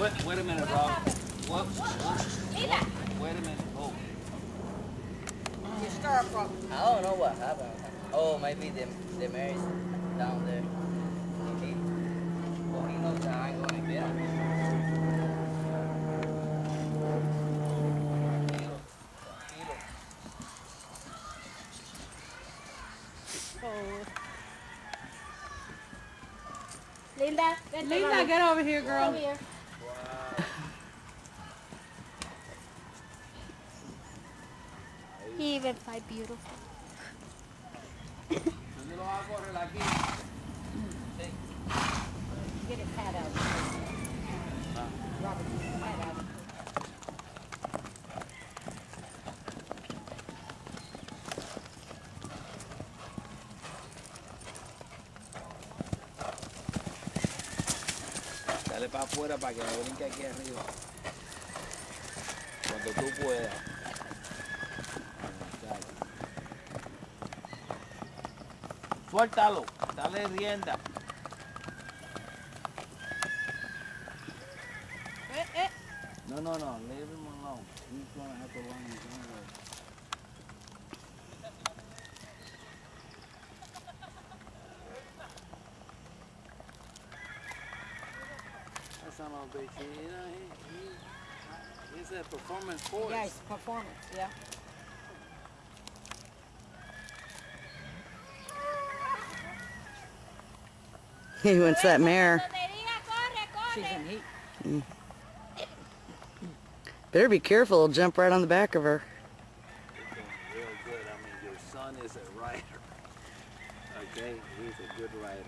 Wait, wait a minute, Rob. What? Wait a minute. Oh. You start from. I don't know what happened. Oh, maybe the the Mary's down there. He, well, he knows that I ain't going to get him. Tranquilo, tranquilo. Linda, vente, Linda, get over here, girl. Over here. Even fight beautiful. Yo lo voy a correr aquí. Get his hat out. Robert, get his hat out. Dale para afuera para que me brinque aquí arriba. Cuando tú puedas. Suéltalo, dale rienda. Eh, eh. No, no, no, leave him alone. He's gonna have to run his own way. That's not no big thing, you know, he, he, he's a performance force. Yeah, it's performance, yeah. He wants that mare. She's in heat. Better be careful, he'll jump right on the back of her. He's doing real good. I mean, your son is a rider. Okay, he's a good rider.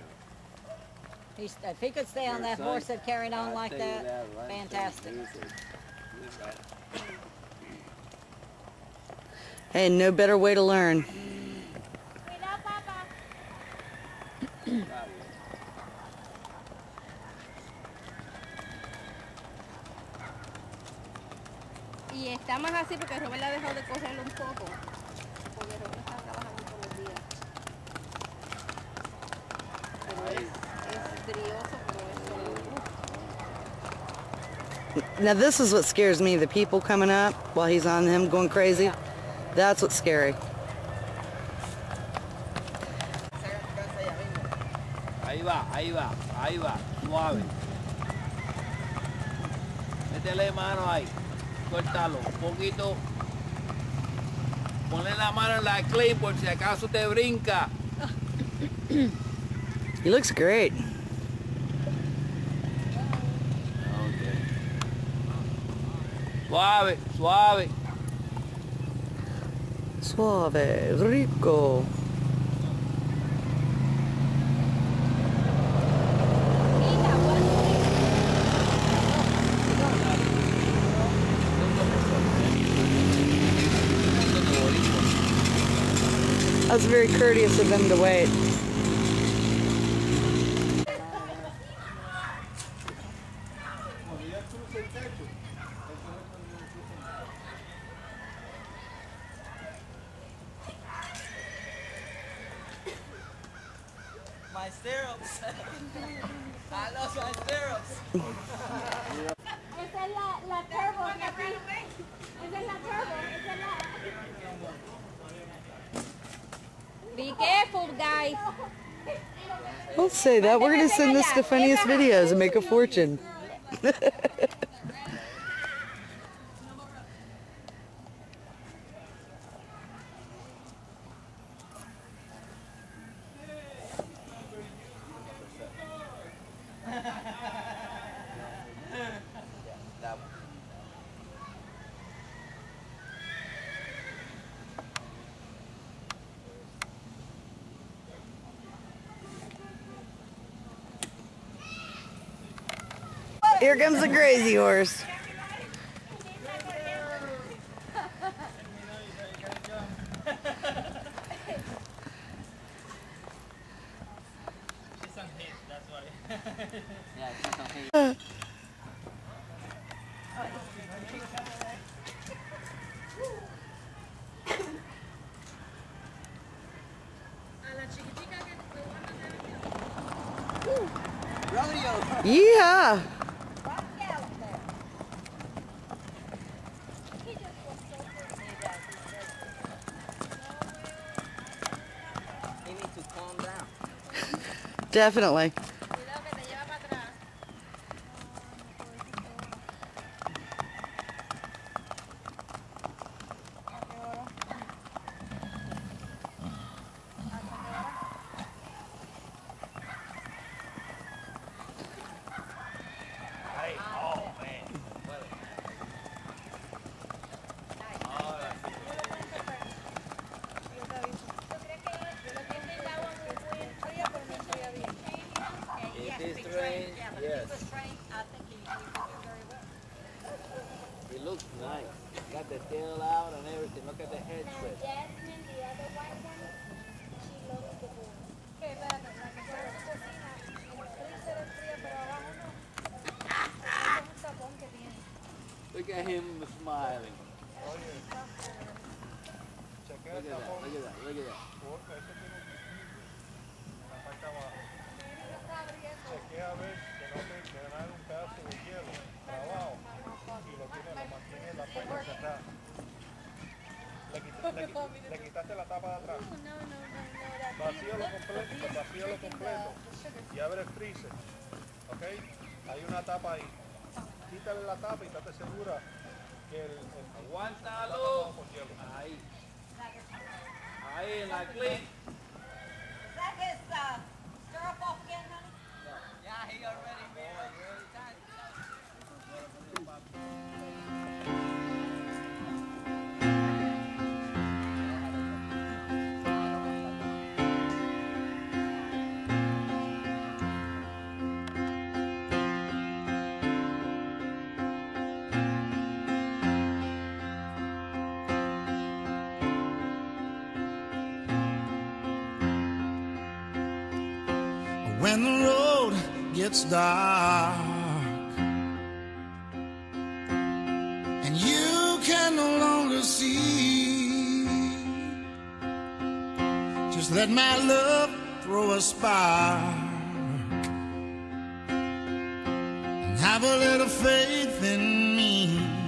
He's, if he could stay on that son, horse that carried on I'll like you that, right fantastic. He's a good rider. Hey, no better way to learn. Y está más porque Robert la ha dejado de correrlo un poco. Porque Robert está trabajando todos los días. Pero es, es brioso, pero eso... Now this is what scares me, the people coming up while he's on him going crazy. That's what's scary. Ahí va, ahí va, ahí va, suave. Métele mano ahí, suéltalo, un poquito. Ponle la mano en la clean por si acaso te brinca. He looks great. Suave, suave. Suave, rico. That was very courteous of them to wait. My stirrups. I lost my stirrups. Don't say that. We're going to send this to funniest videos and make a fortune. Here comes the crazy horse. Yeah. Definitely. Look chequea at el that. tapón, Look at that. Look at that. porque eso tiene un en la parte de abajo. Chequea a ver que no te que no haya un pedazo de hielo trabado y lo tiene, lo mantiene en la parte cerrada. Le, quit- le quit- le quitaste la tapa de atrás. That Vacíalo completo, vacíalo completo y abre el freezer. ¿Ok? Hay una tapa ahí. Quítale la tapa y estate segura que el, el Aguántalo. Ahí. Ahí when the road gets dark and you can no longer see. Just let my love throw a spark and have a little faith in me.